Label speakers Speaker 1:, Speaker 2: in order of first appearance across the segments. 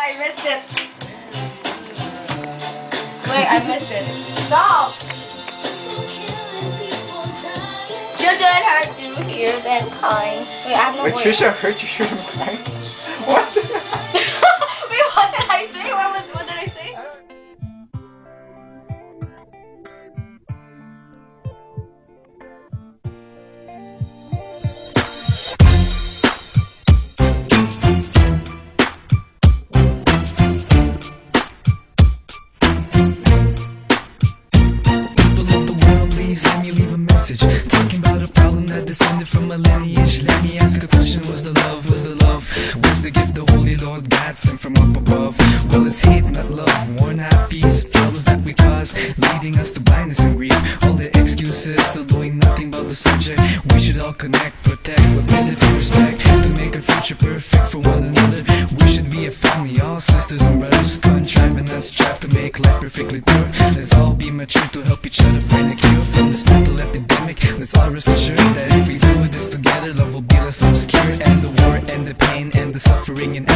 Speaker 1: I missed it. Wait, I missed it. Stop! Children hurt you hear them crying. Wait, I have no
Speaker 2: Wait. Trisha heard you hear him crying? What?
Speaker 3: Please let me leave a message. Talking about a problem that descended from a lineage. Let me ask a question: Was the love? Was the love? Was the gift the Holy Lord God sent from up above? Well, it's hate, not love. War, not peace. Problems that we cause, leading us to blindness and grief. All the excuses, about the subject. We should all connect, protect what we live in respect to make our future perfect for one another. We should be a family, all sisters and brothers. Contrive and strive to make life perfectly pure. Let's all be mature to help each other find a cure from this mental epidemic. Let's all rest assured that if we do this together, love will be less obscure. And the war, and the pain, and the suffering and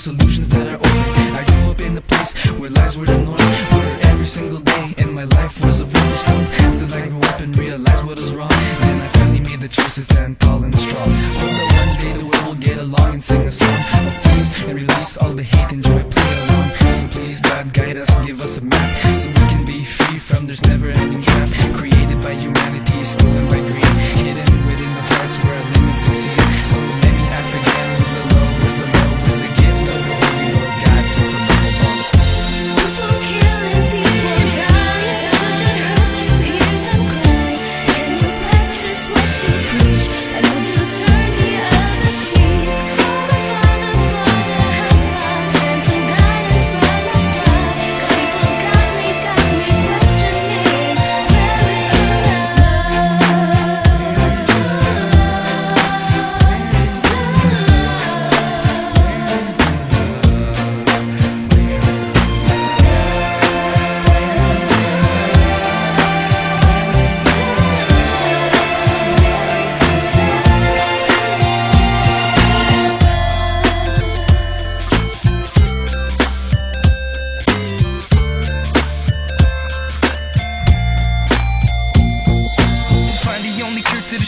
Speaker 3: solutions that are open. I grew up in a place where lies were the norm. Where every single day in my life was a verbal storm. Till I grew up and realized what is wrong. Then I finally made the choice to stand tall and strong. Hope that one day the world will get along and sing a song of peace and release all the hate and joy. Play along. So please, God, guide us, give us a map so we can be free from this never-ending trap created by humanity, stolen by greed, hidden within the hearts where our limits succeed.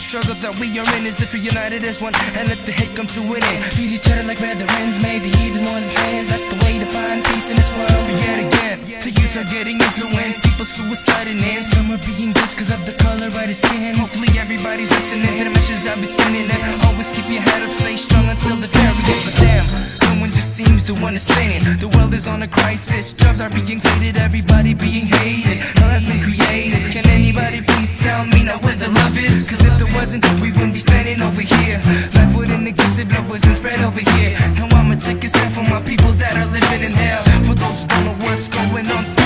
Speaker 3: Struggle that we are in is if we're united as one and let the hate come to an end. Treat each other like brethren, maybe even more than friends. That's the way to find peace in this world. But yet again, the youth are getting influenced. People suiciding in. Some are being judged because of the color of their skin. Hopefully everybody's listening to the messages I'll be sending. And always keep your head up, stay strong until the very end. But damn, no one just seems to understand it. The world is on a crisis. Jobs are being created, everybody being hated. Hell has been created. Wasn't, we wouldn't be standing over here. Life wouldn't exist if love wasn't spread over here. Now I'ma take a stand for my people that are living in hell. For those who don't know what's going on,